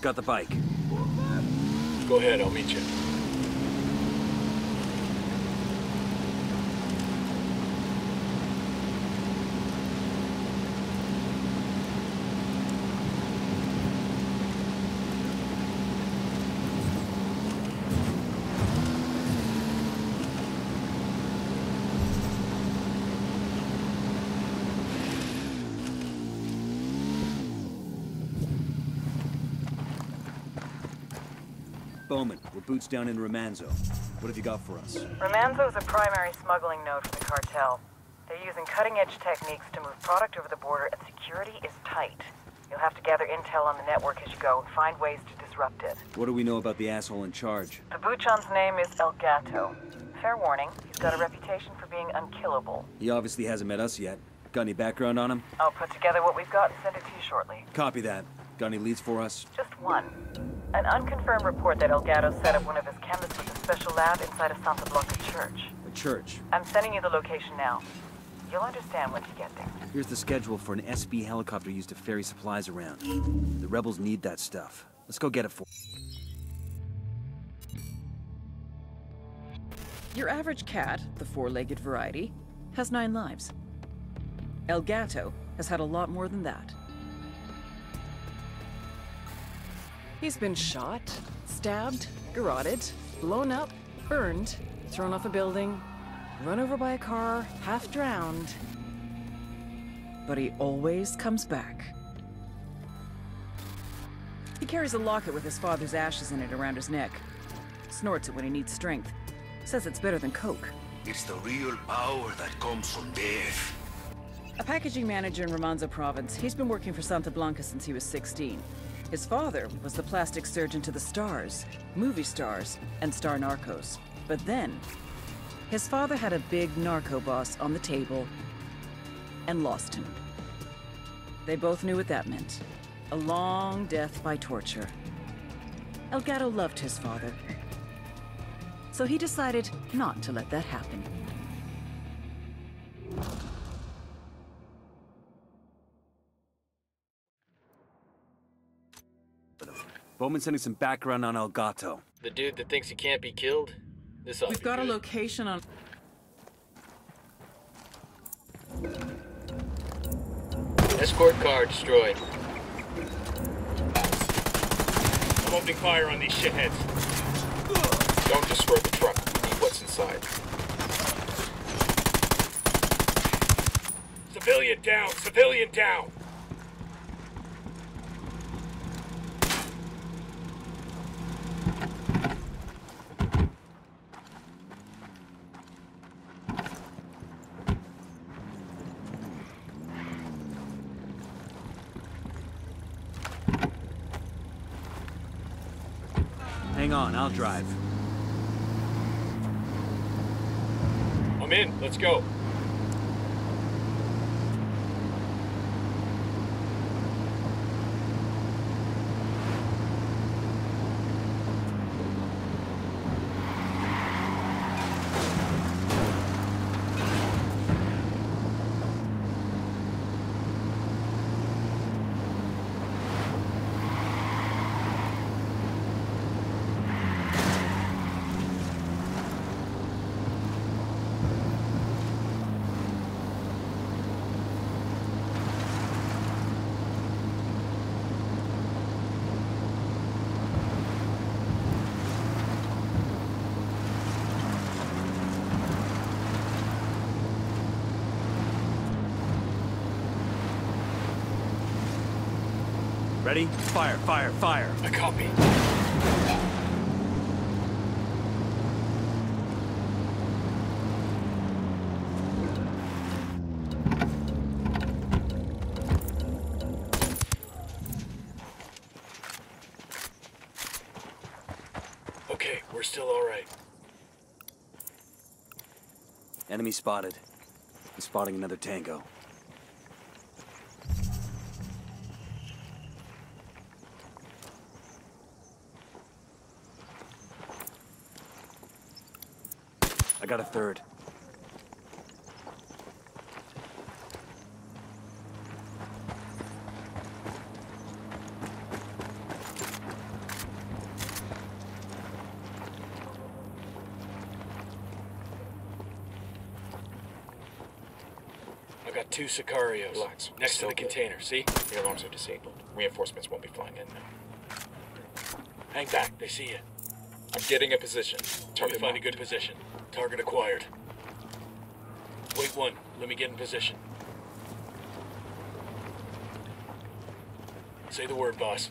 I've got the bike. Go ahead, I'll meet you. Bowman, we're boots down in Remanzo. What have you got for us? Remanzo's a primary smuggling node for the cartel. They're using cutting-edge techniques to move product over the border, and security is tight. You'll have to gather intel on the network as you go and find ways to disrupt it. What do we know about the asshole in charge? The Buchon's name is El Gato. Fair warning, he's got a reputation for being unkillable. He obviously hasn't met us yet. Got any background on him? I'll put together what we've got and send it to you shortly. Copy that. Got any leads for us? Just one. An unconfirmed report that El Gato set up one of his chemists with a special lab inside a Santa Blanca church. A church. I'm sending you the location now. You'll understand once you get there. Here's the schedule for an SB helicopter used to ferry supplies around. The rebels need that stuff. Let's go get it for Your average cat, the four-legged variety, has nine lives. El Gato has had a lot more than that. He's been shot, stabbed, garroted, blown up, burned, thrown off a building, run over by a car, half drowned. But he always comes back. He carries a locket with his father's ashes in it around his neck. Snorts it when he needs strength. Says it's better than coke. It's the real power that comes from death. A packaging manager in Remanzo province, he's been working for Santa Blanca since he was 16. His father was the plastic surgeon to the stars, movie stars, and star narcos. But then, his father had a big narco boss on the table and lost him. They both knew what that meant. A long death by torture. El Gato loved his father. So he decided not to let that happen. Bowman sending some background on El Gato. The dude that thinks he can't be killed? This We've be got a location on... Escort car destroyed. I'm opening fire on these shitheads. Don't destroy the truck. We need what's inside. Civilian down! Civilian down! Hang on, I'll drive. I'm in. Let's go. Ready? Fire, fire, fire. I copy. Okay, we're still all right. Enemy spotted. I'm spotting another tango. got a third. I've got two Sicarios next to the container, see? The alarms are disabled. Reinforcements won't be flying in now. Hang back, they see you. I'm getting a position. Target to find a good position. Target acquired. Wait one, let me get in position. Say the word, boss.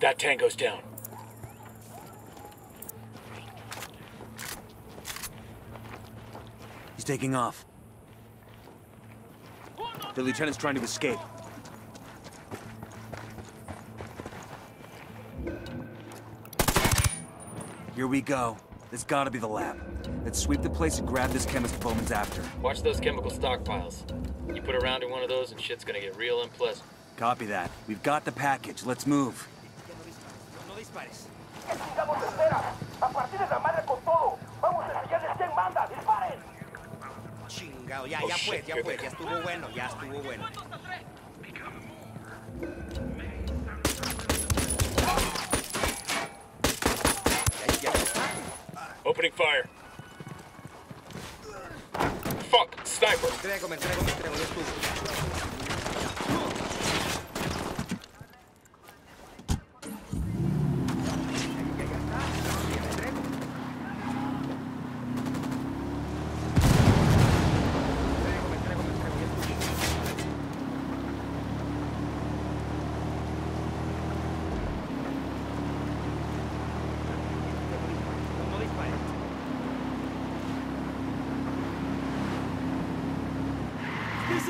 That tango's down. He's taking off. The lieutenant's trying to escape. Here we go. It's gotta be the lab. Let's sweep the place and grab this chemist Bowman's after. Watch those chemical stockpiles. You put a round in one of those and shit's gonna get real unpleasant. Copy that. We've got the package. Let's move. Oh, Estamos de Opening fire. Fuck! Sniper!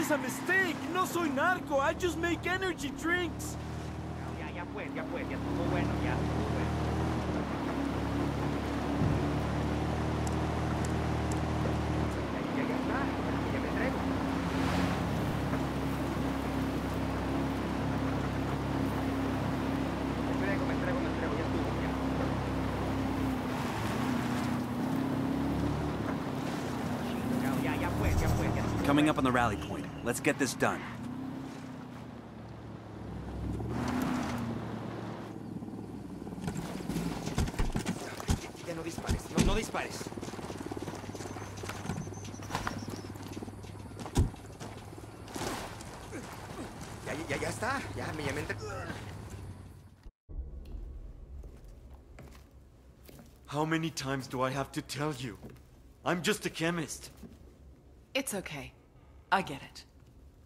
Is a mistake. No soy narco. I just make energy drinks. Ya, ya pues, ya pues, ya estuvo bueno, ya. Coming up on the rally point. Let's get this done. Ya no dispares, no, no dispares. Ya, ya, ya, ya está, ya me, ya entre... How many times do I have to tell you? I'm just a chemist. It's okay. I get it.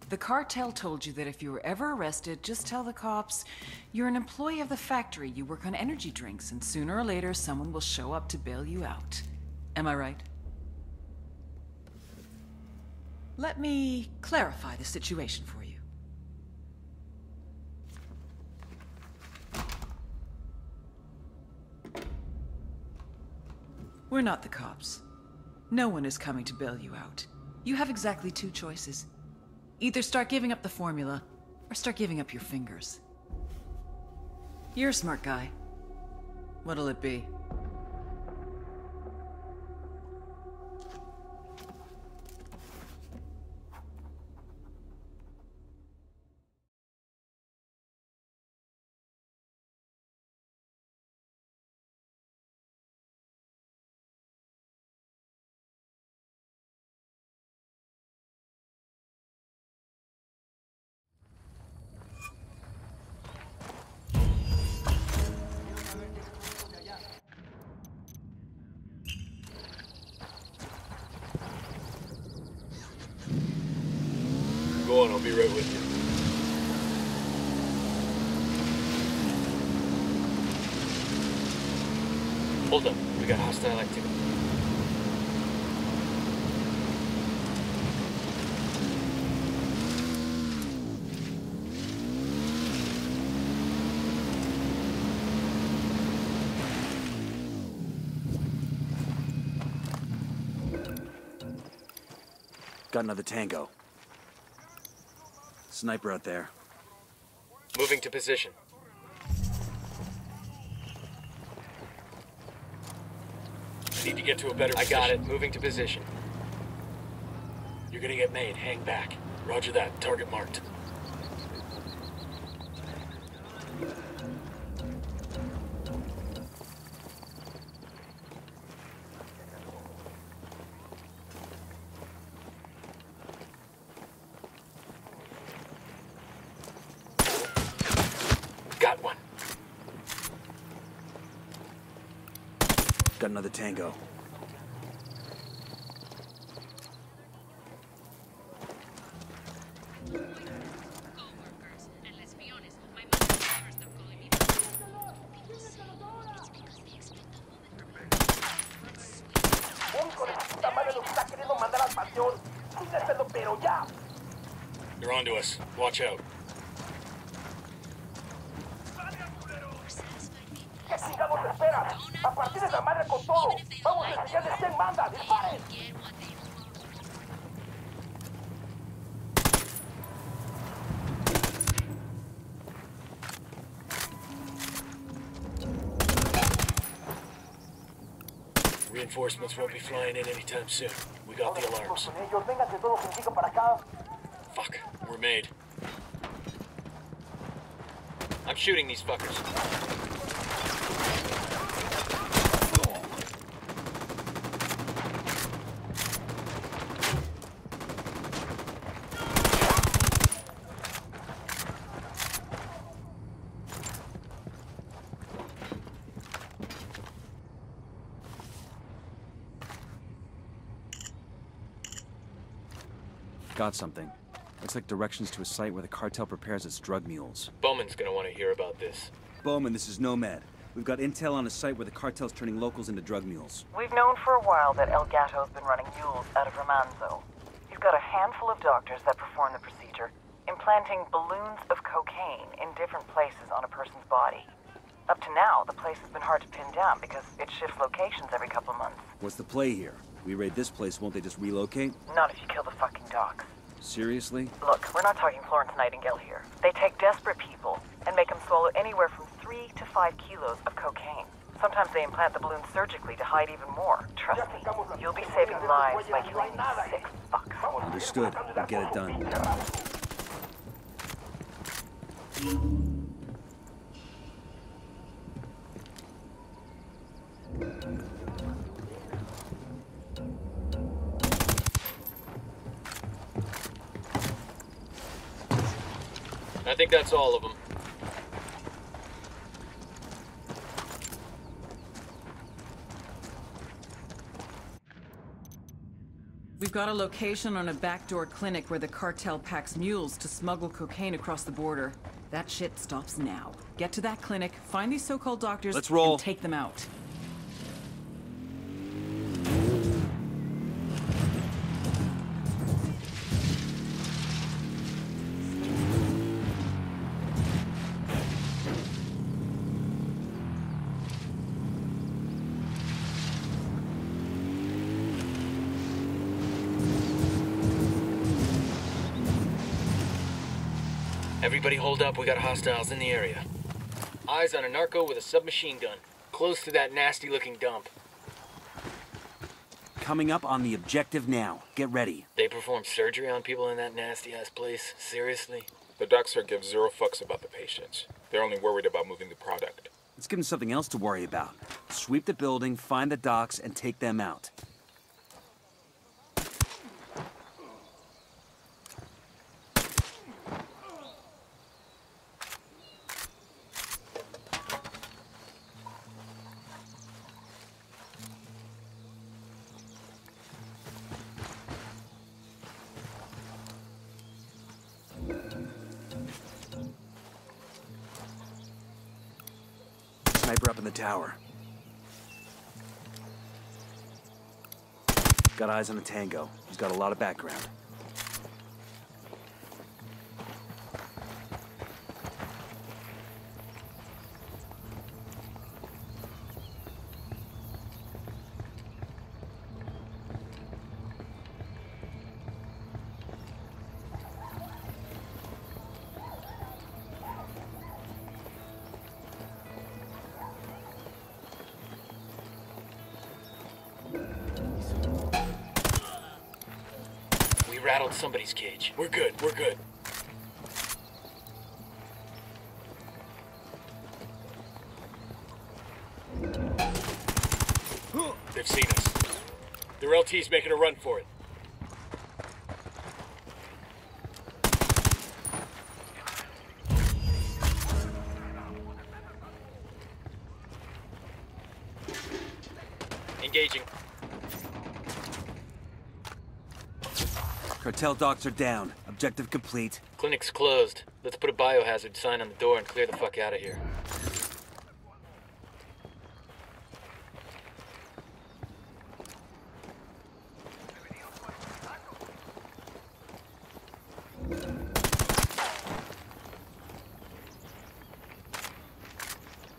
The cartel told you that if you were ever arrested, just tell the cops you're an employee of the factory, you work on energy drinks, and sooner or later someone will show up to bail you out. Am I right? Let me clarify the situation for you. We're not the cops. No one is coming to bail you out. You have exactly two choices. Either start giving up the formula, or start giving up your fingers. You're a smart guy. What'll it be? Got another tango. Sniper out there. Moving to position. I need to get to a better I position. got it. Moving to position. You're gonna get made. Hang back. Roger that. Target marked. Tango. Reinforcements won't be flying in anytime soon. We got the alarms. Fuck, we're made. I'm shooting these fuckers. Got something. Looks like directions to a site where the cartel prepares its drug mules. Bowman's gonna want to hear about this. Bowman, this is Nomad. We've got intel on a site where the cartel's turning locals into drug mules. We've known for a while that El Gato's been running mules out of Remanzo. He's got a handful of doctors that perform the procedure, implanting balloons of cocaine in different places on a person's body. Up to now, the place has been hard to pin down because it shifts locations every couple of months. What's the play here? We raid this place, won't they just relocate? Not if you kill the fucking docs. Seriously? Look, we're not talking Florence Nightingale here. They take desperate people and make them swallow anywhere from three to five kilos of cocaine. Sometimes they implant the balloon surgically to hide even more. Trust me, you'll be saving lives by killing these sick fucks. Understood. We'll get it done. That's all of them. We've got a location on a backdoor clinic where the cartel packs mules to smuggle cocaine across the border. That shit stops now. Get to that clinic, find these so-called doctors, Let's roll. and take them out. Everybody hold up, we got hostiles in the area. Eyes on a narco with a submachine gun, close to that nasty looking dump. Coming up on the objective now. Get ready. They perform surgery on people in that nasty ass place? Seriously? The doctor gives zero fucks about the patients. They're only worried about moving the product. Let's give them something else to worry about. Sweep the building, find the docs, and take them out. Tower. Got eyes on the tango. He's got a lot of background. We rattled somebody's cage. We're good, we're good. They've seen us. Their LT's making a run for it. Cartel docs are down. Objective complete. Clinic's closed. Let's put a biohazard sign on the door and clear the fuck out of here.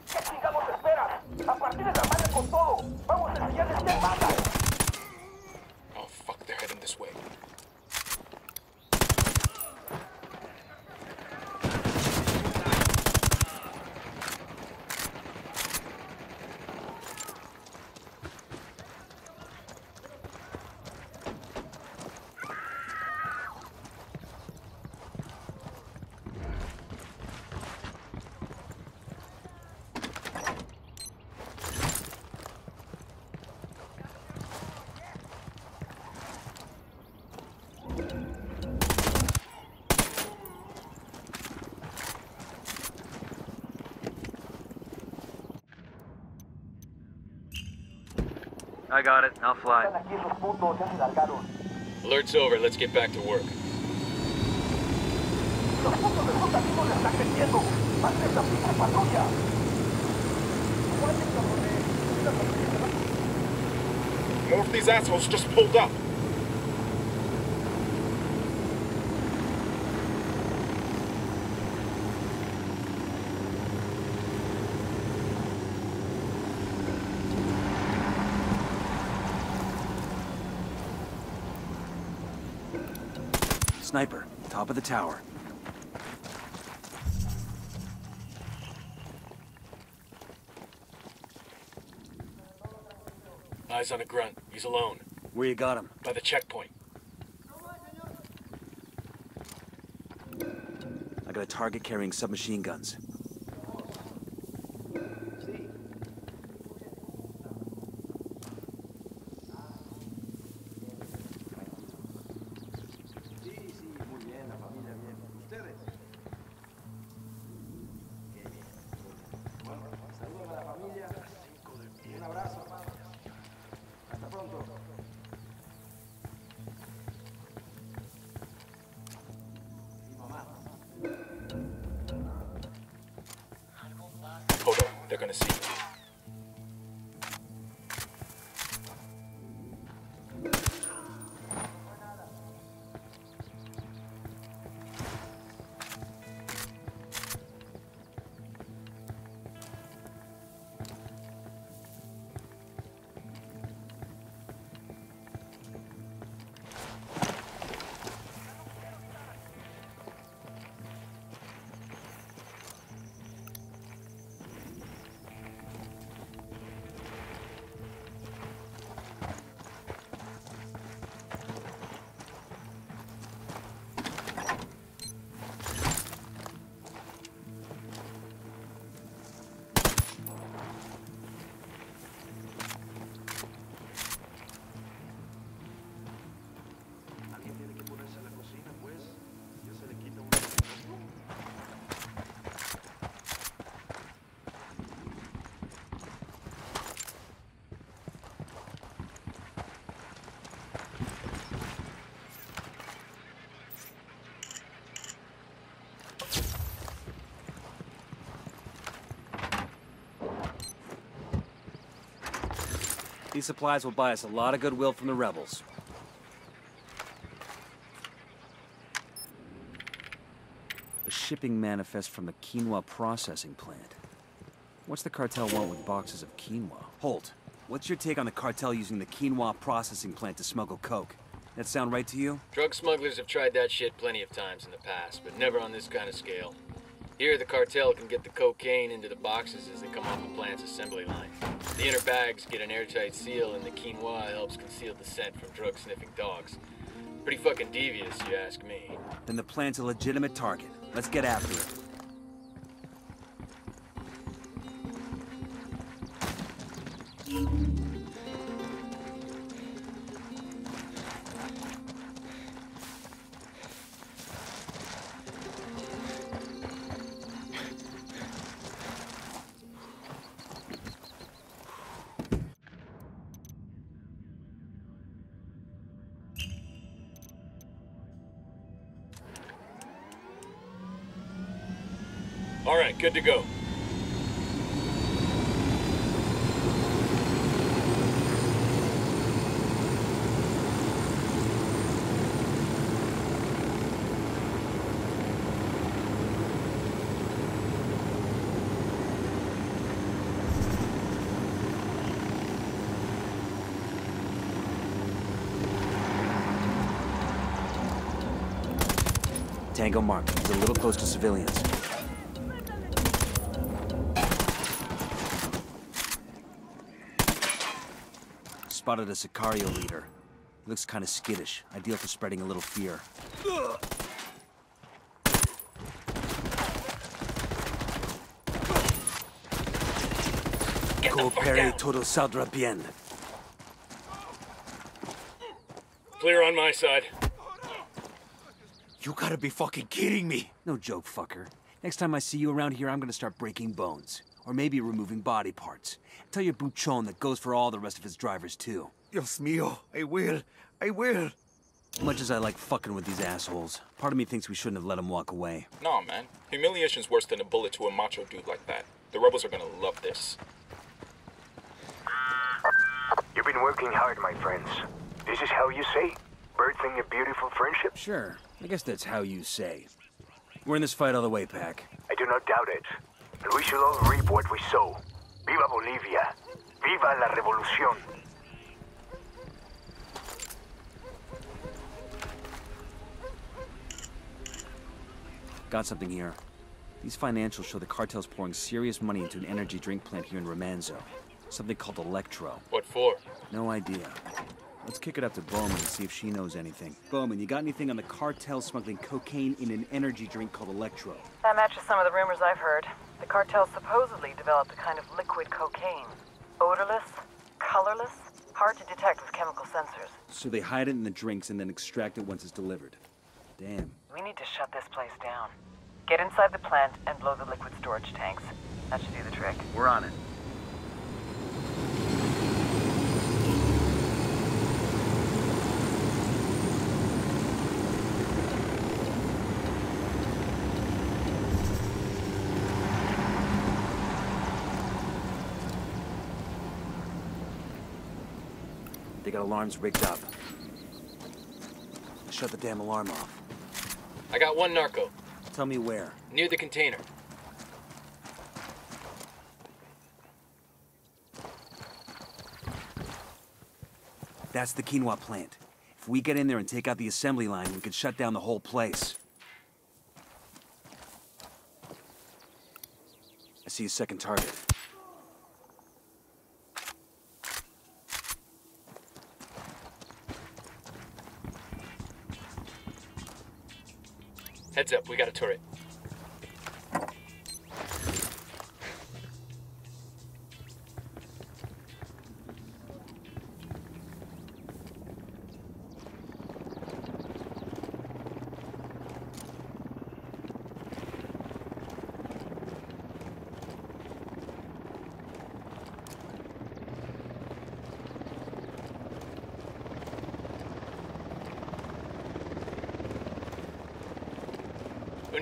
¿Qué chingados esperas? A partir de la madre con todo. Vamos a enseñarles quién manda. Oh, fuck, they're heading this way. I got it. I'll fly. Alert's over. Let's get back to work. More of these assholes just pulled up. Sniper, top of the tower. Eyes on a grunt. He's alone. Where you got him? By the checkpoint. I got a target carrying submachine guns. These supplies will buy us a lot of goodwill from the rebels. A shipping manifest from the quinoa processing plant. What's the cartel want with boxes of quinoa? Holt, what's your take on the cartel using the quinoa processing plant to smuggle coke? That sound right to you? Drug smugglers have tried that shit plenty of times in the past, but never on this kind of scale. Here, the cartel can get the cocaine into the boxes as they come off the plant's assembly line. The inner bags get an airtight seal, and the quinoa helps conceal the scent from drug-sniffing dogs. Pretty fucking devious, you ask me. Then the plant's a legitimate target. Let's get after it. Good to go. Tango Mark is a little close to civilians. Spotted a Sicario leader. Looks kind of skittish. Ideal for spreading a little fear. Coopere todo saldrá bien. Clear on my side. You gotta be fucking kidding me! No joke, fucker. Next time I see you around here, I'm gonna start breaking bones. Or maybe removing body parts. Tell your buchon that goes for all the rest of his drivers, too. Dios mío, I will. I will. Much as I like fucking with these assholes, part of me thinks we shouldn't have let him walk away. Nah, man. Humiliation's worse than a bullet to a macho dude like that. The rebels are gonna love this. You've been working hard, my friends. This is how you say, birthing a beautiful friendship? Sure, I guess that's how you say. We're in this fight all the way, Pac. I do not doubt it. And we shall all reap what we sow. Viva Bolivia! Viva la revolución! Got something here. These financials show the cartel's pouring serious money into an energy drink plant here in Remanzo. Something called Electro. What for? No idea. Let's kick it up to Bowman and see if she knows anything. Bowman, you got anything on the cartel smuggling cocaine in an energy drink called Electro? That matches some of the rumors I've heard. The cartel supposedly developed a kind of liquid cocaine. Odorless, colorless, hard to detect with chemical sensors. So they hide it in the drinks and then extract it once it's delivered. Damn. We need to shut this place down. Get inside the plant and blow the liquid storage tanks. That should do the trick. We're on it. Got alarms rigged up. Shut the damn alarm off. I got one narco, Tell me where. near the container. That's the quinoa plant. If we get in there and take out the assembly line, we could shut down the whole place. I see a second target. Heads up, we got a turret.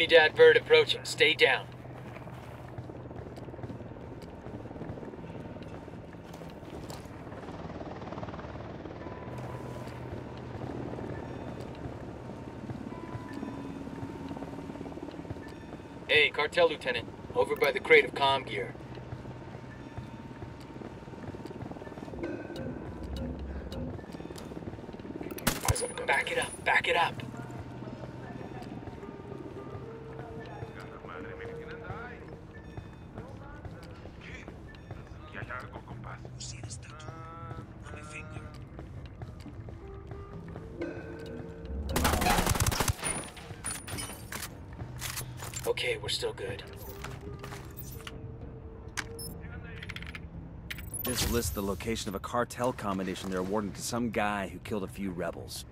Unidad bird approaching. Stay down. Hey, cartel lieutenant. Over by the crate of comm gear. Eyes on the gun. Back it up. Back it up. Okay, we're still good. This lists the location of a cartel combination they're awarding to some guy who killed a few rebels.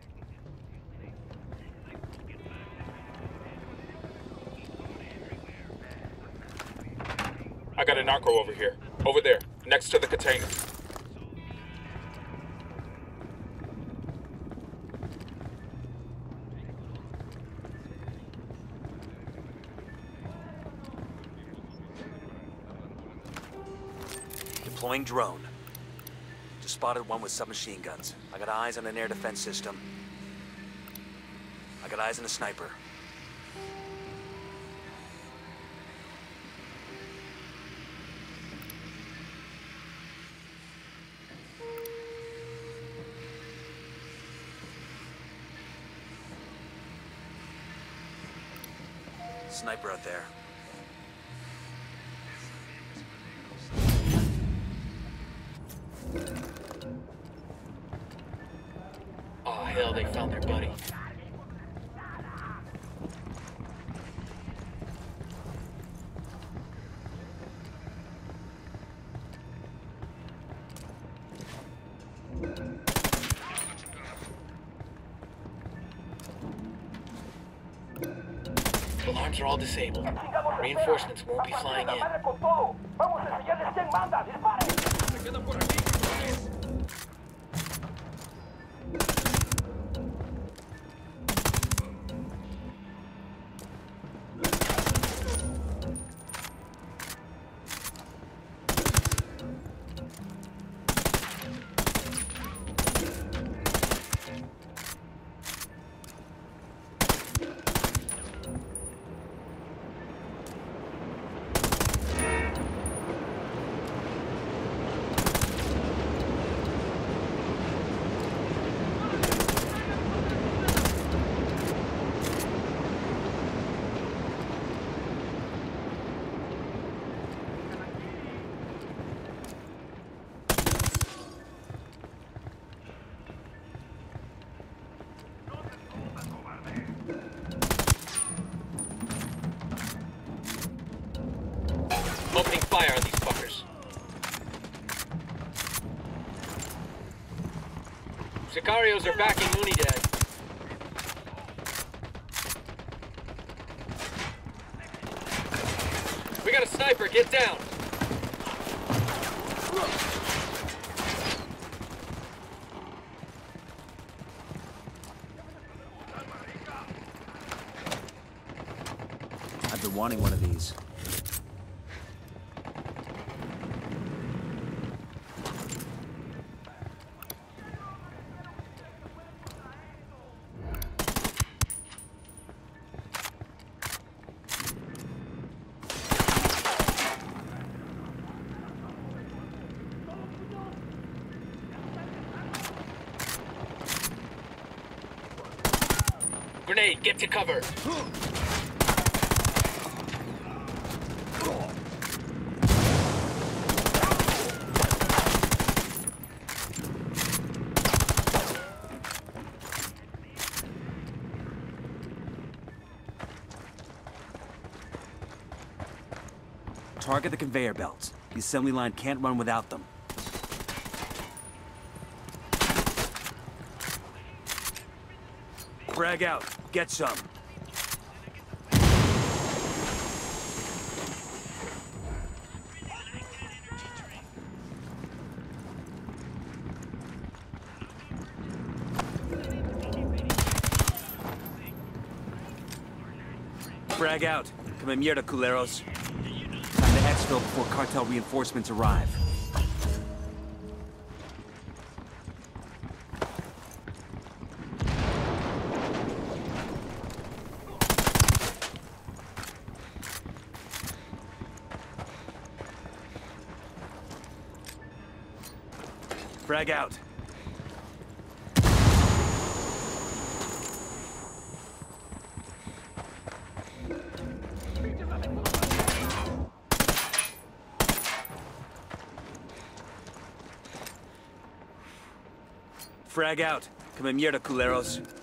I got a narco over here. Over there, next to the container. Drone. Just spotted one with submachine guns. I got eyes on an air defense system. I got eyes on a sniper. Sniper out there. Are all disabled. Reinforcements won't be flying in. Sicarios are backing Unidad. We got a sniper, get down! I've been wanting one of these. Grenade, get to cover! Target the conveyor belts. The assembly line can't run without them. Frag out. Get some. Frag out. Come in mierda, culeros. Time to exfil before cartel reinforcements arrive. Frag out. Frag out. Come mierda, culeros.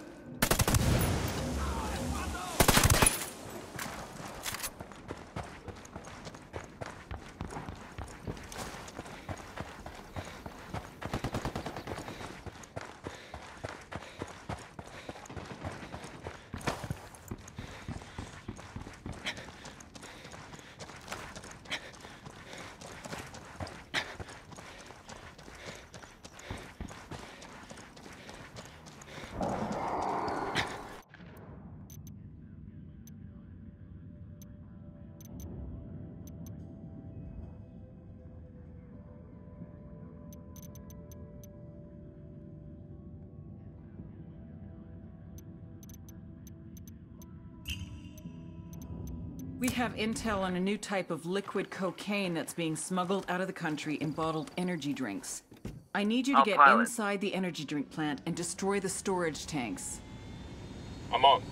We have intel on a new type of liquid cocaine that's being smuggled out of the country in bottled energy drinks. I need you to I'll get pilot. inside the energy drink plant and destroy the storage tanks. I'm on.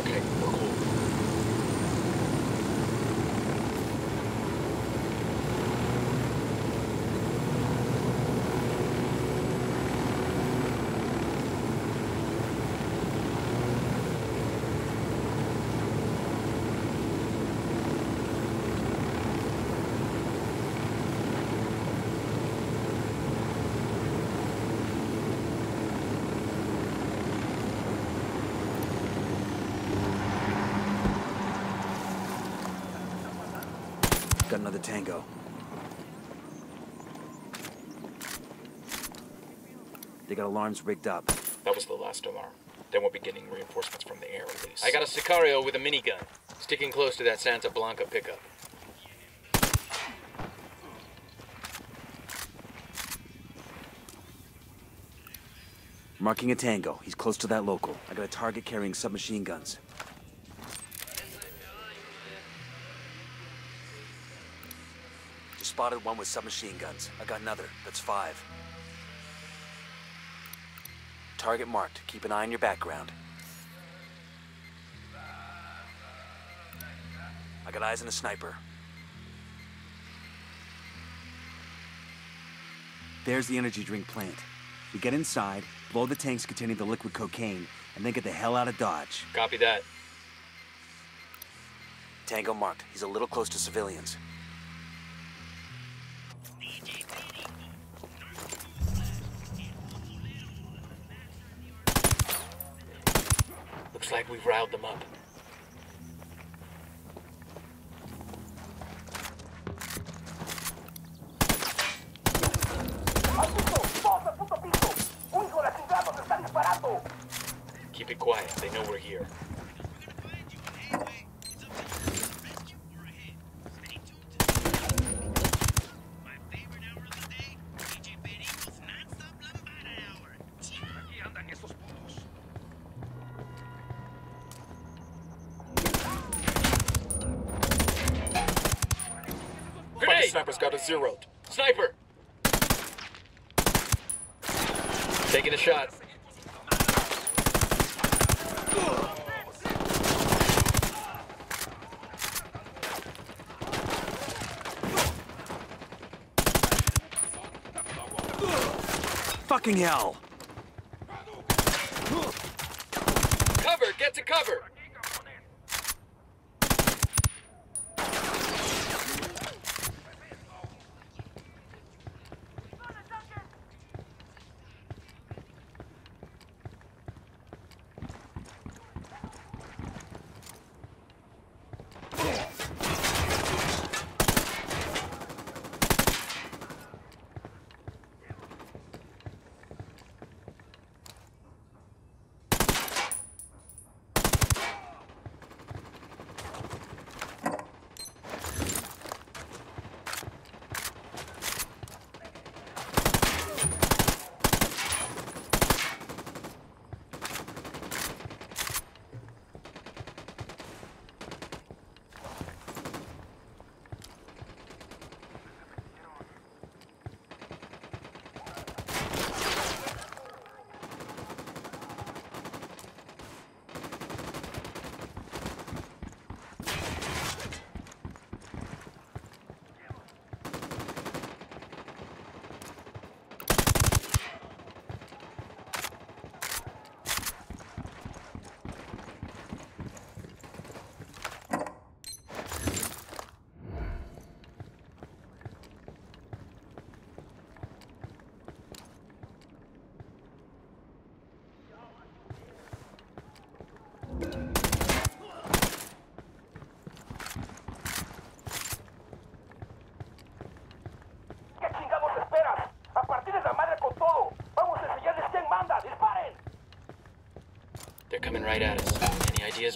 Okay, we're cool. Got another tango. They got alarms rigged up. That was the last alarm. Then we'll be getting reinforcements from the air at least. I got a Sicario with a minigun, sticking close to that Santa Blanca pickup. Marking a tango. He's close to that local. I got a target carrying submachine guns. Just spotted one with submachine guns. I got another. That's five. Target marked. Keep an eye on your background. I got eyes on a sniper. There's the energy drink plant. We get inside, blow the tanks containing the liquid cocaine, and then get the hell out of Dodge. Copy that. Tango marked. He's a little close to civilians. Like we've riled them up. Keep it quiet. They know we're here. Fucking Grenade! Sniper's got us zeroed. Sniper! Taking a shot. Fucking hell!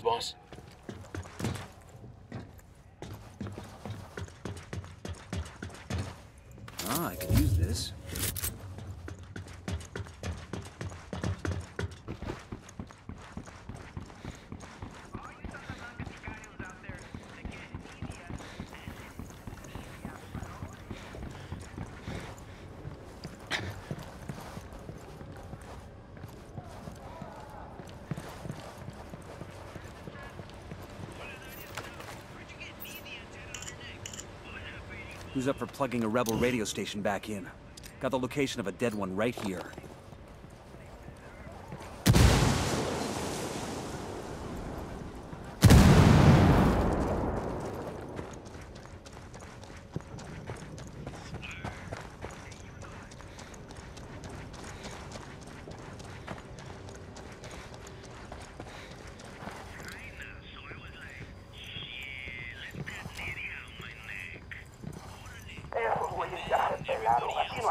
Boss? Up for plugging a rebel radio station back in? Got the location of a dead one right here.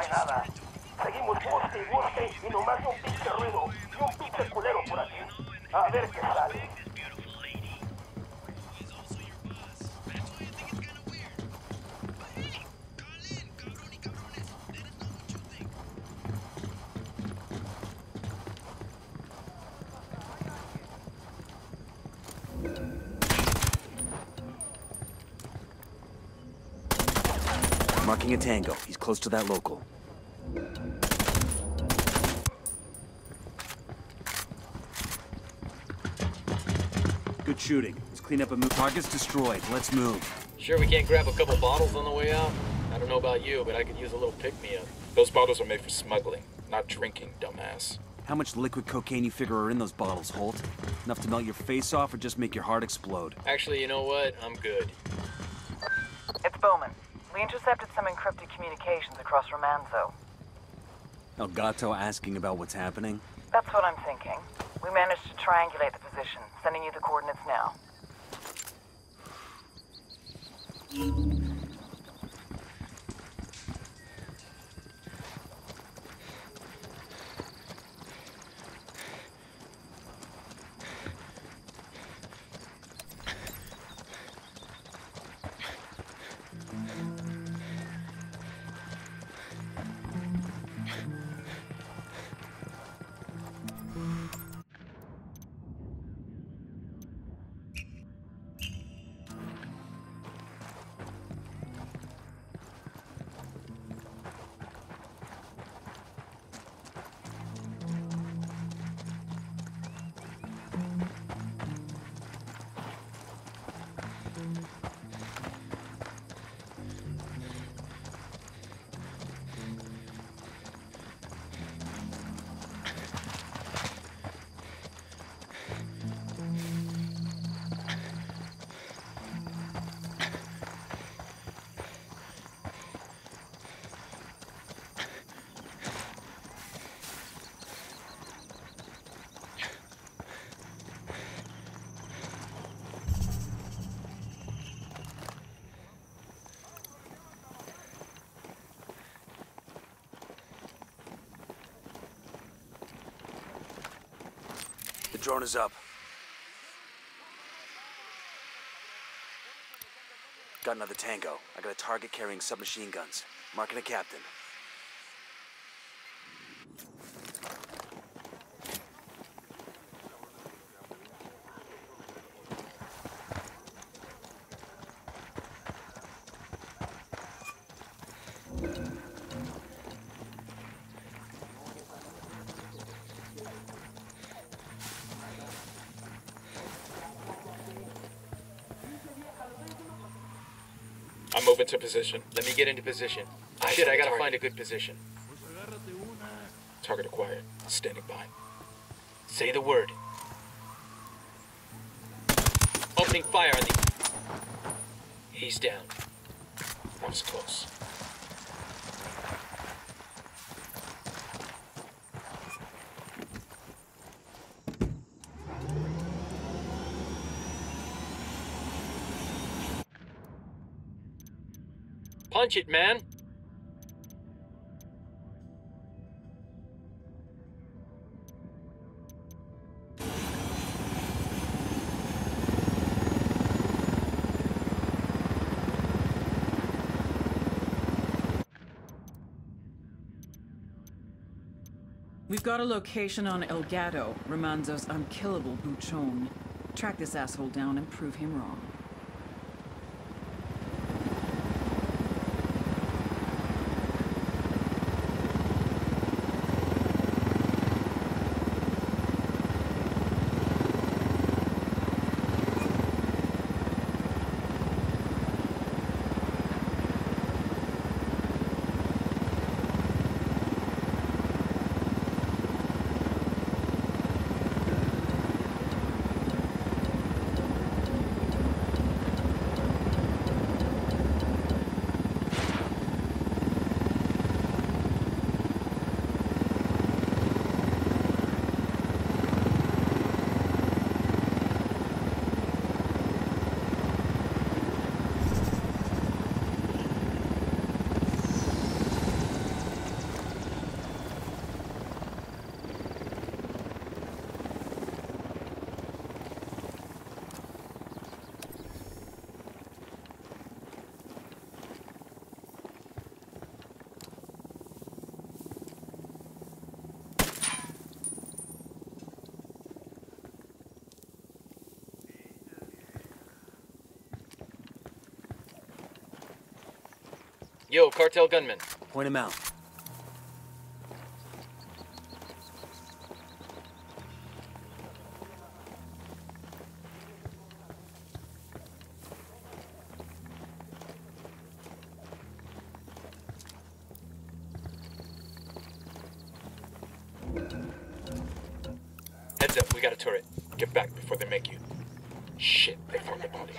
Nada. Seguimos busque y busque y nomás un pinche ruido y un pinche culero por aquí. A ver qué sale. Marking a tango. He's close to that local. Shooting. Let's clean up a move. Target's destroyed. Let's move. Sure we can't grab a couple bottles on the way out? I don't know about you, but I could use a little pick-me-up. Those bottles are made for smuggling, not drinking, dumbass. How much liquid cocaine you figure are in those bottles, Holt? Enough to melt your face off or just make your heart explode? Actually, you know what? I'm good. It's Bowman. We intercepted some encrypted communications across Remanzo. El Gato asking about what's happening? That's what I'm thinking. We managed to triangulate the position, sending you the coordinates now. Drone is up. Got another tango. I got a target carrying submachine guns. Marking a captain. I'm moving to position. Let me get into position. Eyes Shit, I gotta target. find a good position. Target acquired. Standing by. Say the word. Opening fire on the... He's down. Was close. Punch it, man! We've got a location on El Gato, Remanzo's unkillable buchon. Track this asshole down and prove him wrong. Yo, cartel gunman. Point him out. Heads up, we got a turret. Get back before they make you. Shit, they found the body.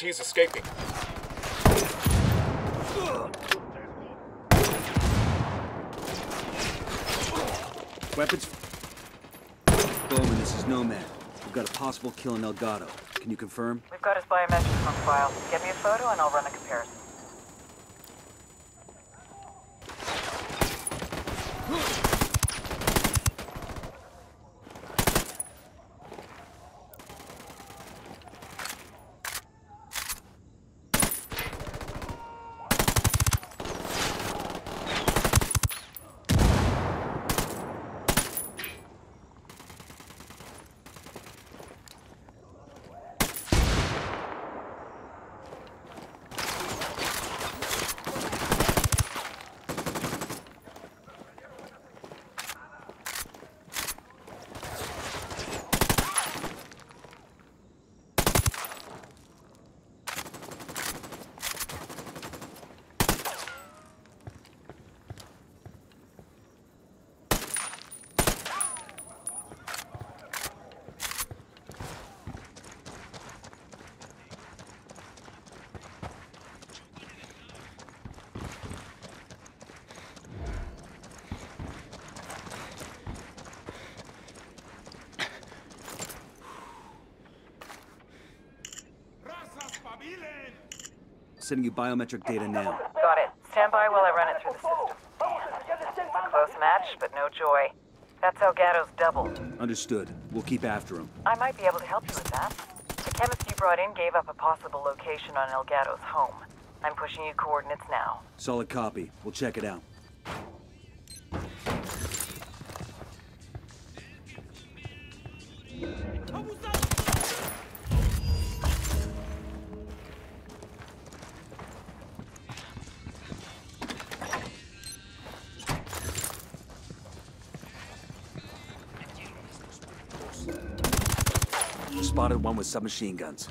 Their LT's escaping. Weapons. Bowman, this is Nomad. We've got a possible kill in El Gato. Can you confirm? We've got his biometrics on file. Get me a photo and I'll run a comparison. Sending you biometric data now. Got it. Stand by while I run it through the system. Close match, but no joy. That's El Gato's double. Understood. We'll keep after him. I might be able to help you with that. The chemist you brought in gave up a possible location on El Gato's home. I'm pushing you coordinates now. Solid copy. We'll check it out. Spotted one with submachine guns.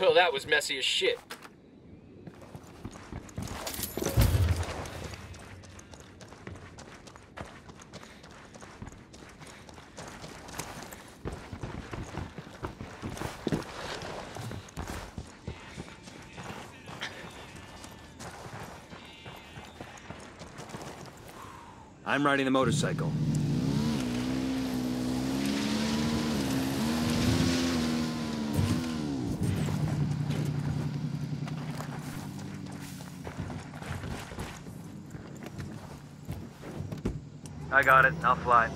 Well, that was messy as shit. I'm riding the motorcycle. I got it. I'll fly.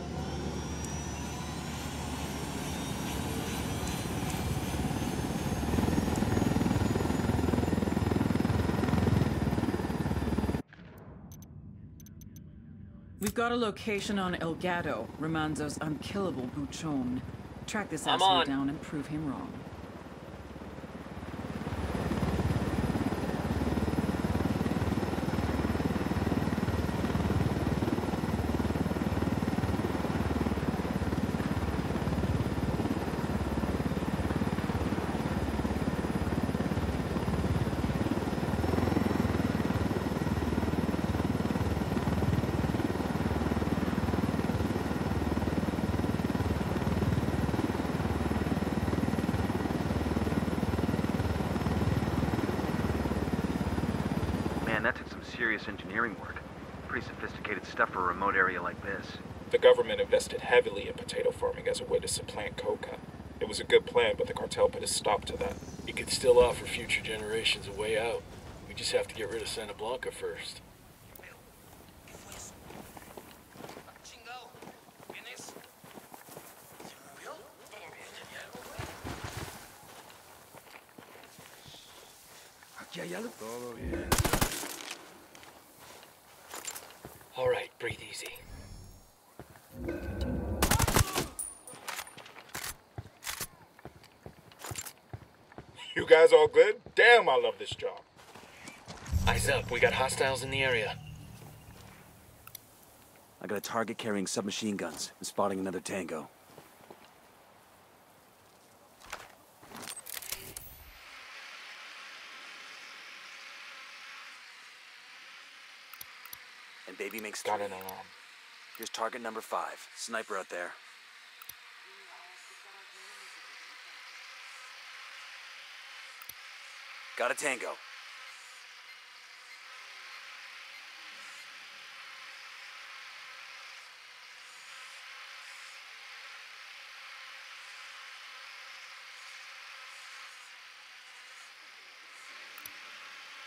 We've got a location on El Gato, Remanzo's unkillable buchon. Track this asshole down and prove him wrong. Serious engineering work. Pretty sophisticated stuff for a remote area like this. The government invested heavily in potato farming as a way to supplant coca. It was a good plan, but the cartel put a stop to that. It could still offer future generations a way out. We just have to get rid of Santa Blanca first. Aquí hay All right, breathe easy. You good? Damn, I love this job. Eyes up, we got hostiles in the area. I got a target carrying submachine guns. I'm spotting another tango. And baby makes three. Got three. an alarm. Here's target number five. Sniper out there. Got a tango.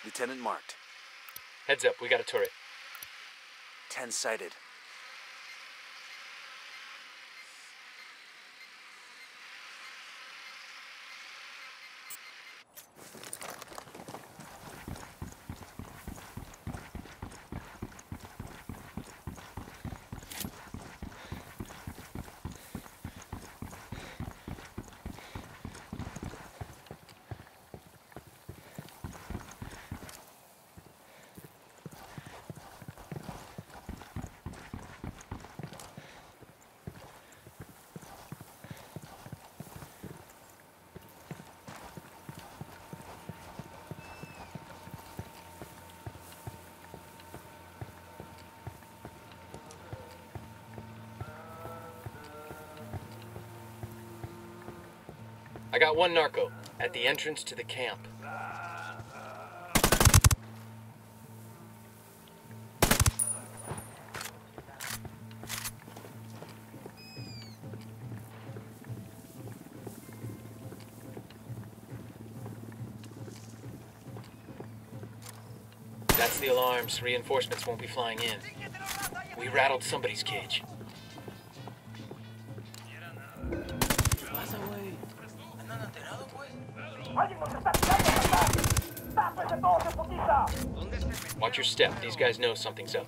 Lieutenant marked. Heads up, we got a turret. Ten sighted. I got one narco at the entrance to the camp. That's the alarms. Reinforcements won't be flying in. We rattled somebody's cage. Step. These guys know something's up.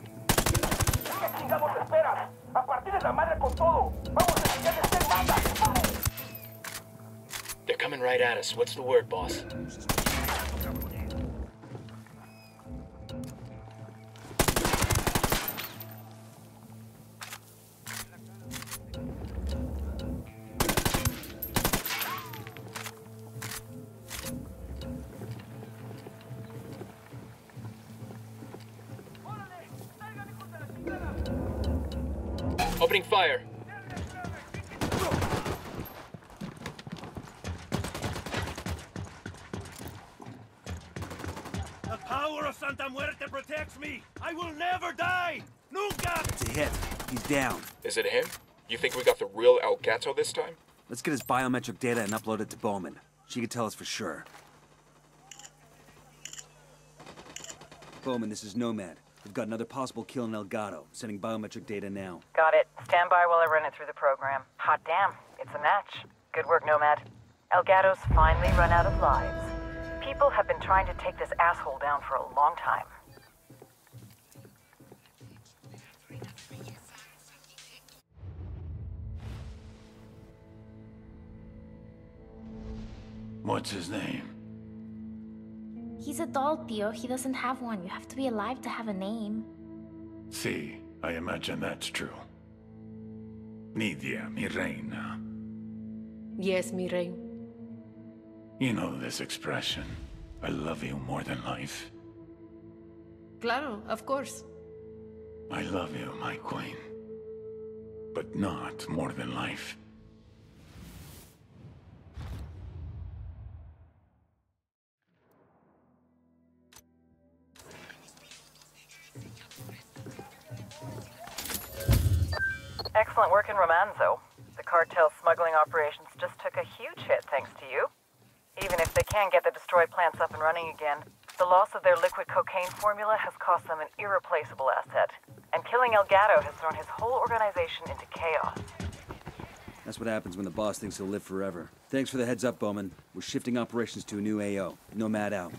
They're coming right at us. What's the word, boss? Opening fire. The power of Santa Muerte protects me! I will never die! Nunca! It's a hit. He's down. Is it him? You think we got the real El Gato this time? Let's get his biometric data and upload it to Bowman. She can tell us for sure. Bowman, this is Nomad. We've got another possible kill in El Gato. Sending biometric data now. Got it. Stand by while I run it through the program. Hot damn, it's a match. Good work, Nomad. El Gato's finally run out of lives. People have been trying to take this asshole down for a long time. What's his name? He's a doll, Theo. He doesn't have one. You have to be alive to have a name. See, I imagine that's true. Nidia, mi reina. Yes, mi rey. You know this expression. I love you more than life. Claro, of course. I love you, my queen. But not more than life. Excellent work in Remanzo. The cartel smuggling operations just took a huge hit thanks to you. Even if they can get the destroyed plants up and running again, the loss of their liquid cocaine formula has cost them an irreplaceable asset. And killing El Gato has thrown his whole organization into chaos. That's what happens when the boss thinks he'll live forever. Thanks for the heads up, Bowman. We're shifting operations to a new AO. Nomad out.